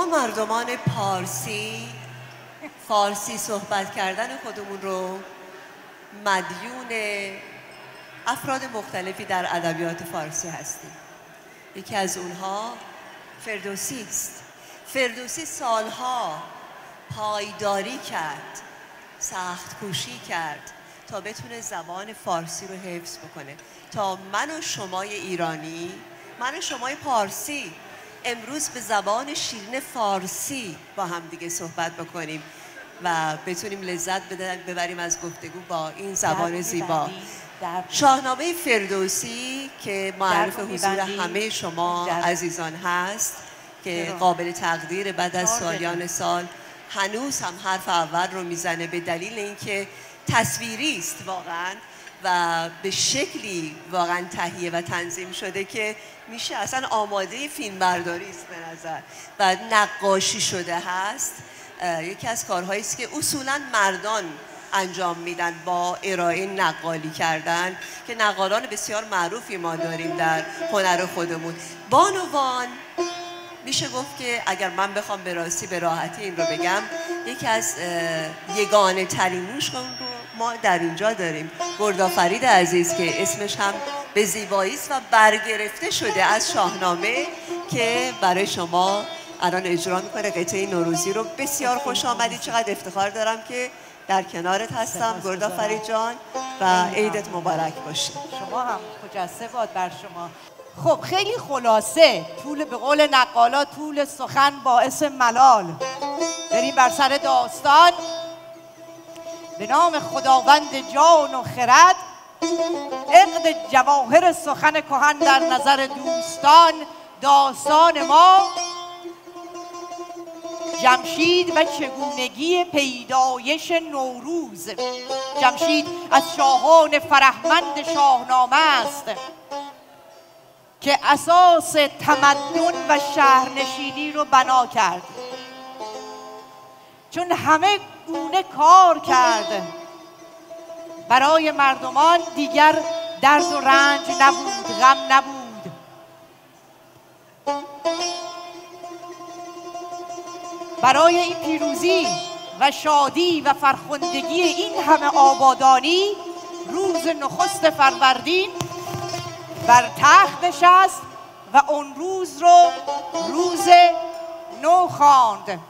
ما مردمان پارسی فارسی صحبت کردن خودمون رو مدیون افراد مختلفی در ادبیات فارسی هستیم. یکی از اونها فردوسی است. فردوسی سالها پایداری کرد سخت کوشی کرد تا بتونه زبان فارسی رو حفظ بکنه. تا من و شمای ایرانی من و شمای پارسی امروز به زبان شیرین فارسی با هم دیگه صحبت بکنیم و بتونیم لذت ببریم از گفتگو با این زبان زیبا. شاهنامه فردوسی که معرف حضور همه شما عزیزان هست که قابل تقدیر بعد از سالیان سال هنوز هم حرف اول رو می‌زنه به دلیل اینکه تصویری است واقعا. و به شکلی واقعا تهیه و تنظیم شده که میشه اصلا آماده فیلم برداری است به نظر. و نقاشی شده هست. یکی از کارهایی است که اصولا مردان انجام میدن با ارائه نقالی کردن که نقالان بسیار معروفی ما داریم در هنر خودمون. بانوان میشه گفت که اگر من بخوام به راستی به راحتی این رو بگم یکی از یگانه ترینوش رو ما در اینجا داریم. گردآفرید عزیز که اسمش هم به زیبایی است و برگرفته شده از شاهنامه که برای شما الان اجرا می‌کنه. قطعه نوروزی رو بسیار خوش آمدی. چقدر افتخار دارم که در کنارت هستم. گردا فرید جان و عیدت مبارک باشه. شما هم خجسته باد بر شما. خب خیلی خلاصه. طول به قول نقالا طول سخن باعث ملال. بریم بر سر داستان. به نام خداوند جان و خرد عقد جواهر سخن کهن در نظر دوستان داستان ما جمشید و چگونگی پیدایش نوروز. جمشید از شاهان فرهمند شاهنامه است که اساس تمدن و شهرنشینی رو بنا کرد. چون همه گونه کار کرد؟ برای مردمان دیگر درد و رنج نبود غم نبود. برای این پیروزی و شادی و فرخندگی این همه آبادانی روز نخست فروردین بر تخت نشست و اون روز رو روز نو خواند.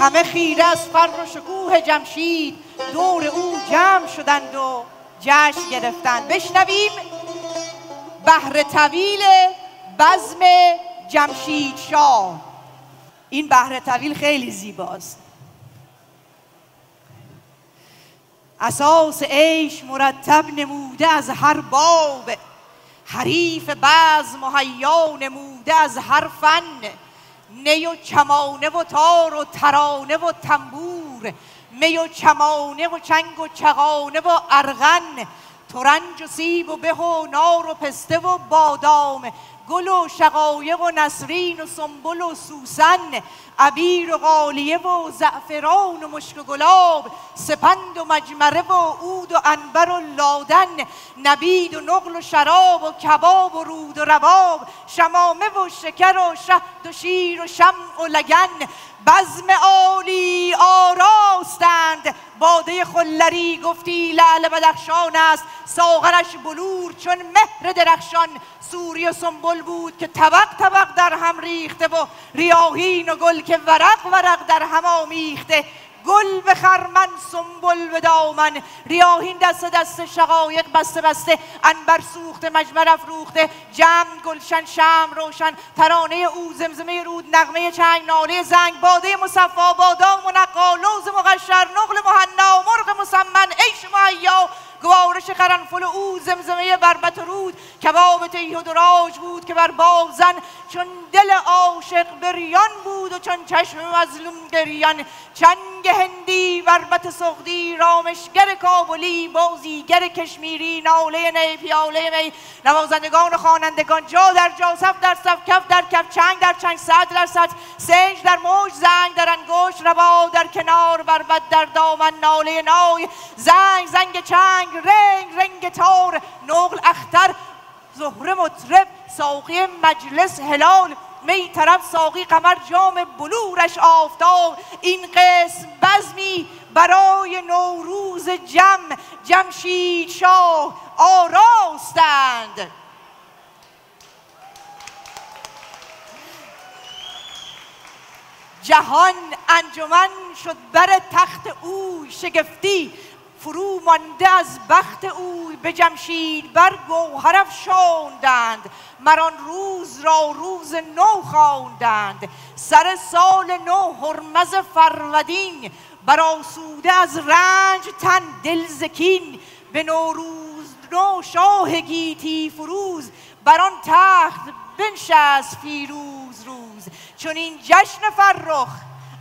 همه خیره از فر و شکوه جمشید. دور او جمع شدند و جشن گرفتند. بشنویم بهر طویل بزم جمشید شاه. این بهره طویل خیلی زیباست. اساس عیش مرتب نموده از هر باب. حریف بعض مهیا نموده از هر فن. نی و چمانه و تار و ترانه و تنبور می و چمانه و چنگ و چغانه و ارغن ترنج و سیب و به و نار و پسته و بادام گل و شقایق و نسرین و سنبل و سوسن عبیر و غالیه و زعفران و مشک و گلاب سپند و مجمره و عود و انبر و لادن نبید و نقل و شراب و کباب و رود و رباب شمامه و شکر و شهد و شیر و شمع و لگن بزم عالی آراستند. باده خلری گفتی لعل بدخشان است. ساغرش بلور چون مهر درخشان. سوری و سنبل بود که طبق طبق در هم ریخته و ریاهین و گل که ورق ورق در هم آمیخته. گل به خرمن سنبل به دامن. ریاهین دست دست شقایق بسته بسته انبر سوخته مجمر افروخته. جمع گلشن شم روشن. ترانه او زمزمه رود نغمه چنگ ناله زنگ. باده مصفا بادام گوارش قرنفل او زمزمه بربت رود. کباب تیه و دراج بود که بر زن. چون دل عاشق بریان بود و چون چشم مظلوم گریان. چنگ هندی بربت سخدی رامشگر کابلی بازیگر کشمیری ناله نی پیاله می نوازندگان و خوانندگان جا در جا صف در صف کف در کف چنگ در چنگ صد در صد. سنج در موج زنگ در انگشت ربا در کنار بربت در دامن ناله نای. زنگ زنگ چنگ رنگ رنگ تار. نقل اختر زهره مطرب ساقی مجلس هلال. می طرف ساقی قمر جام بلورش آفتاب. این قسم بزمی برای نوروز جم. جمشید شاه آراستند. جهان انجمن شد بر تخت او شگفتی. فرو مانده از بخت او به جمشید بر گوهر افشاندند. مران روز را روز نو خواندند. سر سال نو هرمز فرودین بر آسوده از رنج تن دل زکین. به نوروز نو شاه گیتی فروز بر آن تخت بنشست فیروز روز. چون این جشن فرخ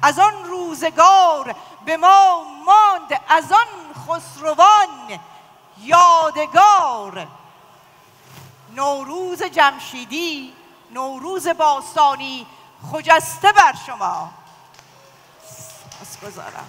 از آن روزگار به ما ماند از آن خسروان یادگار. نوروز جمشیدی نوروز باستانی خجسته بر شما. گذارم